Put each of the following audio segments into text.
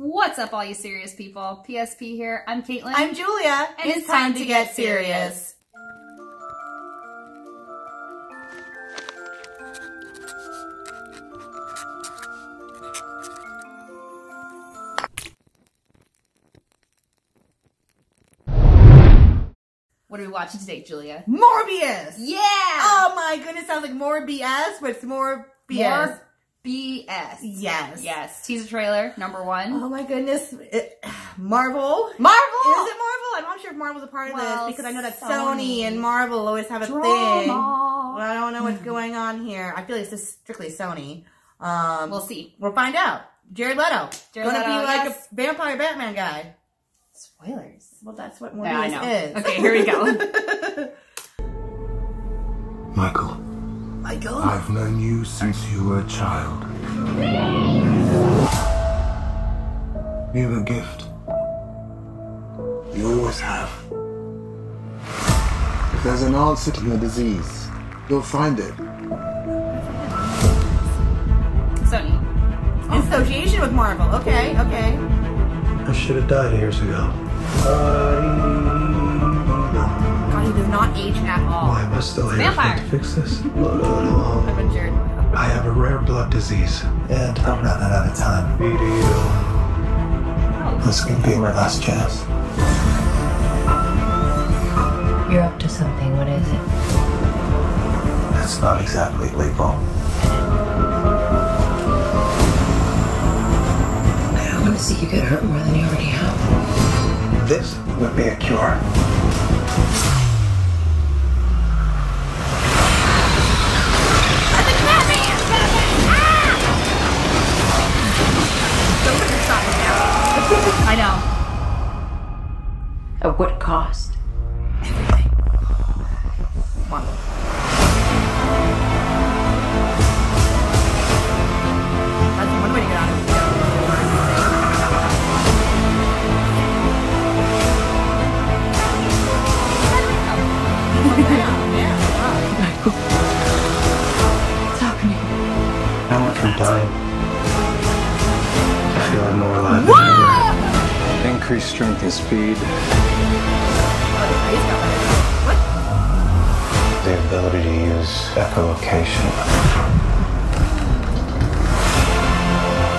What's up, all you serious people? PSP here. I'm Caitlin. I'm Julia. And it's time to get serious. What are we watching today, Julia? Morbius. Yeah! Oh my goodness, sounds like more BS, but it's more BS. More BS. Yes. Yes. Teaser trailer, number one. Oh my goodness. It, Marvel. Marvel! Is it Marvel? I'm not sure if Marvel's a part of Well, this because I know that Sony. Sony, and Marvel always have a Drama. thing. Well, I don't know what's going on here. I feel like this is strictly Sony. Um, We'll see. we'll find out. Jared Leto. Jared Gonna Leto, be like yes. a vampire Batman guy. Spoilers. Well, that's what Yeah, I Morbius know. is. Okay, here we go. Michael, Michael. I've known you since you were a child. You have a gift. You always have. If there's an answer to your disease, you'll find it. Sony. In association with Marvel. Okay, okay. I should have died years ago. God, he does not age at all. Why am I still here Vampire. to fix this? I've Jared Leto. I have a rare blood disease, and I'm running out of time. Oh. This could be my last chance. You're up to something. What is it? It's not exactly legal. I don't want to see you get hurt more than you already have. This would be a cure. I know. At what cost? That's Increased strength and speed, the ability to use echolocation,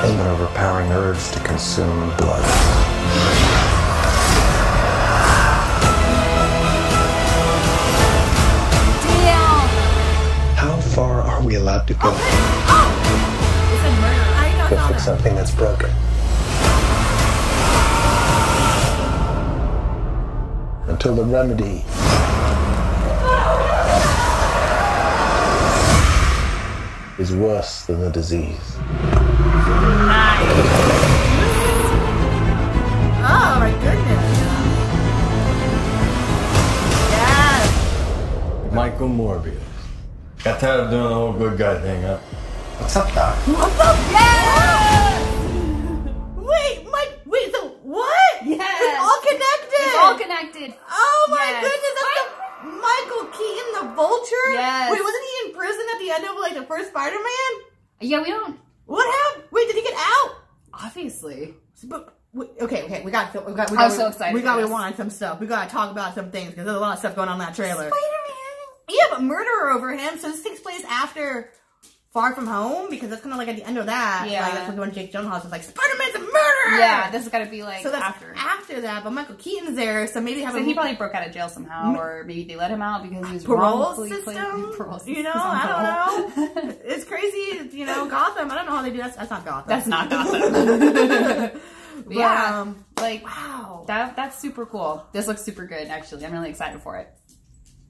and an overpowering urge to consume blood. How far are we allowed to go I to know. fix something that's broken? Until the remedy is worse than the disease. Oh my goodness. Yes. Michael Morbius. Got tired of doing the whole good guy thing, huh? What's up, Doc? What's up? Yes. Obviously. But okay, okay, we got, we got, we I'm got, so excited We got, this. rewind some stuff. We got to talk about some things because there's a lot of stuff going on in that trailer. Spider-Man. Yeah, but murderer over him. So this takes place after Far From Home because that's kind of like at the end of that. Yeah. like, that's when Jake Gyllenhaal was like, murderer. Yeah, this is gotta be like so that's after. after. that. But Michael Keaton's there, so maybe have So a he probably broke out of jail somehow, or maybe they let him out because he was parole system. Parole you know. I don't know. it's crazy. You know, Gotham. I don't know how they do that. That's not Gotham. That's not Gotham. But, yeah, um, like wow. that. That's super cool. This looks super good. Actually, I'm really excited for it.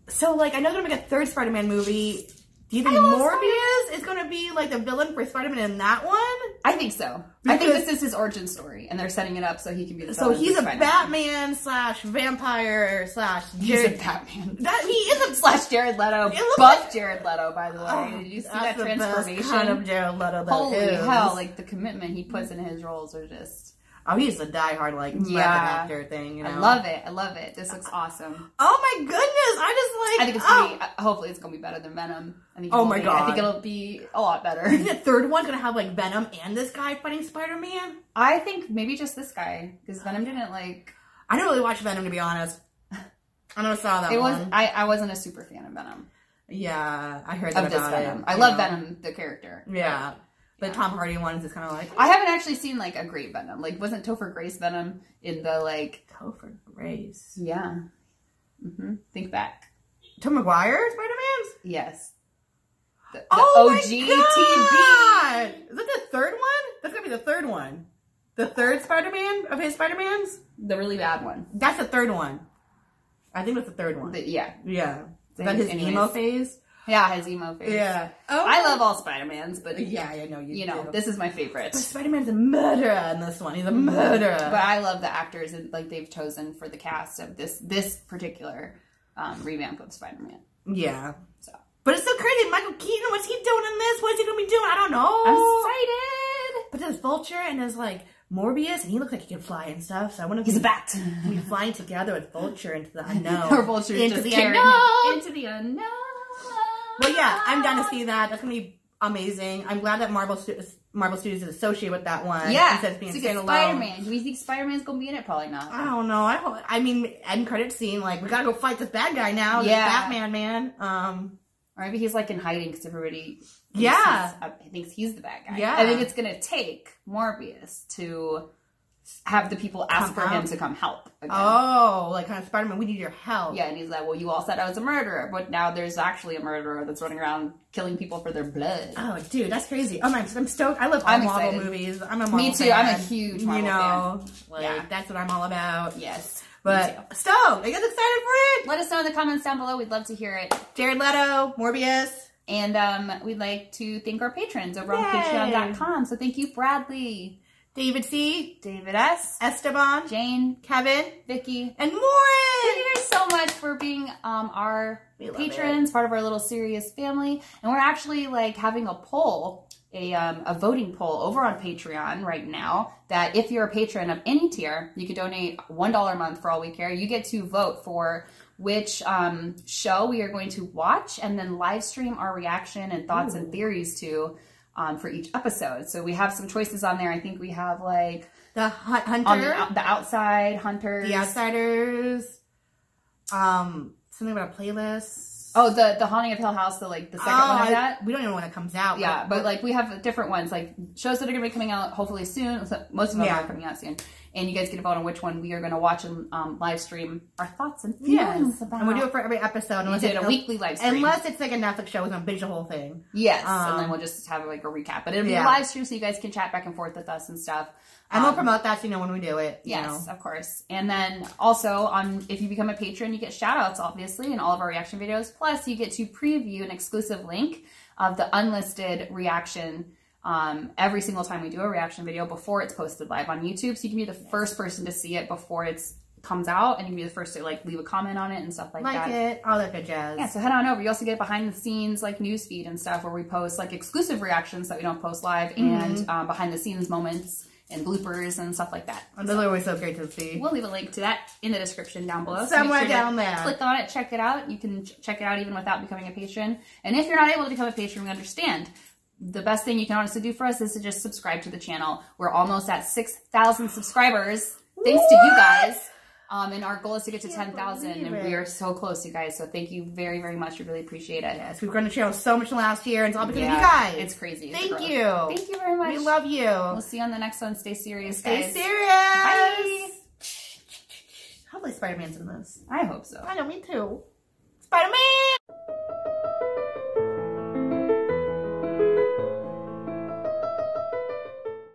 So, like, I know they're gonna make a third Spider-Man movie. Do you think Morbius is gonna be like the villain for Spider-Man in that one? I think so. I think this is his origin story, and they're setting it up so he can be the. So he's a Batman slash vampire slash He's a Batman. That he is a Slash Jared Leto, It looks buff like- Jared Leto, by the way. Oh, Did you see that transformation? kind of Jared Leto. Holy is. hell! Like the commitment he puts in his roles are just. Oh, he's a diehard like Yeah. actor thing. You know? I love it. I love it. This looks awesome. Oh my goodness! I just like. I think it's oh. gonna be. uh, Hopefully, it's gonna be better than Venom. I think. Oh my be. I think it'll be a lot better. I think the third one's gonna have like Venom and this guy fighting Spider Man. I think maybe just this guy because Venom didn't like. I didn't really watch Venom to be honest. I never saw that It was. one. I. I wasn't a super fan of Venom. yeah, I heard Of that this about Venom. it. I love know. Venom the character. Yeah, but Yeah. Tom Hardy one is kind of like I haven't actually seen like a great Venom. Like, wasn't Topher Grace Venom in the like? Topher Grace. Yeah. hmm Think back. Tom Maguire Spider Man's. Yes. The, the Oh OG my. God! Is that the third one? That's gonna be the third one. The third Spider Man of his Spider Mans. The really bad one. That's the third one. I think that's the third one. The- yeah. yeah. Is that his Anyways. emo phase? Yeah, his emo face. Yeah. Oh, I love all Spider-Mans, but Yeah, I know you. you know, do. this is my favorite. But Spider-Man's a murderer in this one. He's a murderer. But I love the actors and like they've chosen for the cast of this this particular um, revamp of Spider-Man. yeah. So But it's so crazy. Michael Keaton, what's he doing in this? What is he gonna be doing? I don't know. I'm excited. But there's Vulture and there's like Morbius, and he looks like he can fly and stuff. So I want to He's a bat. be flying together with Vulture into the unknown. or Vulture into just the unknown. into the unknown. But yeah, I'm down to see that. That's gonna be amazing. I'm glad that Marvel Stu- Marvel Studios is associated with that one. Yeah, instead of being get standalone. Spider-Man. Do we think Spider-Man's gonna be in it? Probably not. I don't know. I hope. I mean, end credit scene. Like we gotta go fight this bad guy now. Yeah. Batman man. Um. Or maybe he's like in hiding because everybody thinks Yeah. he's, uh, thinks he's the bad guy. Yeah. I think it's gonna take Morbius to have the people ask Come for him out. to come help. Again. Oh, like kind of Spider Man. We need your help. Yeah, and he's like, "Well, you all said I was a murderer, but now there's actually a murderer that's running around killing people for their blood." Oh, dude, that's crazy. Oh, my, I'm stoked. I love all I'm Marvel excited. movies. I'm a Marvel Me too. fan. I'm a huge Marvel You know, like Yeah. that's what I'm all about. Yes, But stoked. I guess excited for it. let us know in the comments down below. We'd love to hear it. Jared Leto, Morbius. And um, we'd like to thank our patrons over on patreon.com. So thank you, Bradley, David C, David S, Esteban, Janne, Kevin, Vicki. and Thank you guys so much for being um, our We love patrons, part of our little serious family. And we're actually like having a poll, a, um, a voting poll over on Patreon right now. That if you're a patron of any tier, you could donate one dollar a month for all we care. You get to vote for which um, show we are going to watch, and then live stream our reaction and thoughts and theories to. Um, for each episode, so we have some choices on there. I think we have like The Hun- on the, the outside hunters, The Outsiders. Um, something about a playlist. Oh, the the haunting of Hill House, the like the second one of that. we don't even know when it comes out. Yeah, but like we have different ones, like shows that are gonna be coming out hopefully soon. So most of them Yeah. are coming out soon, and you guys get to vote on which one we are gonna watch and um, live stream our thoughts and yes, feelings about. and we do it for every episode. We Unless it's a weekly live stream. Unless it's like a Netflix show, we're gonna binge the whole thing. yes, um, and then we'll just have like a recap. But it'll be Yeah. a live stream, so you guys can chat back and forth with us and stuff. And we'll Um, promote that so you know when we do it. you Yes, know. of course. And then also on if you become a patron, you get shout outs obviously in all of our reaction videos. Plus you get to preview an exclusive link of the unlisted reaction um, every single time we do a reaction video before it's posted live on YouTube. So you can be the first person to see it before it's comes out and you can be the first to like leave a comment on it and stuff like, Like that. it, all that good jazz. Yeah, so head on over. You also get behind the scenes like news feed and stuff where we post like exclusive reactions that we don't post live and um, behind the scenes moments and bloopers and stuff like that. And those are always so great to see. We'll leave a link to that in the description down below. Somewhere make sure down there. Click on it, check it out. You can ch- check it out even without becoming a patron. And if you're not able to become a patron, we understand. The best thing you can honestly do for us is to just subscribe to the channel. We're almost at 6,000 subscribers, thanks to you guys. Um, and our goal is to get to 10,000, and we are so close, you guys. So thank you very, very much. We really appreciate it. Yes, we've grown the channel so much in the last year, and it's all because Yeah, of you guys. It's crazy. Thank growth. you. Thank you very much. We love you. We'll see you on the next one. Stay serious, Stay guys. serious. Bye. Hopefully Spider Man's in this. I hope so. I know, me too.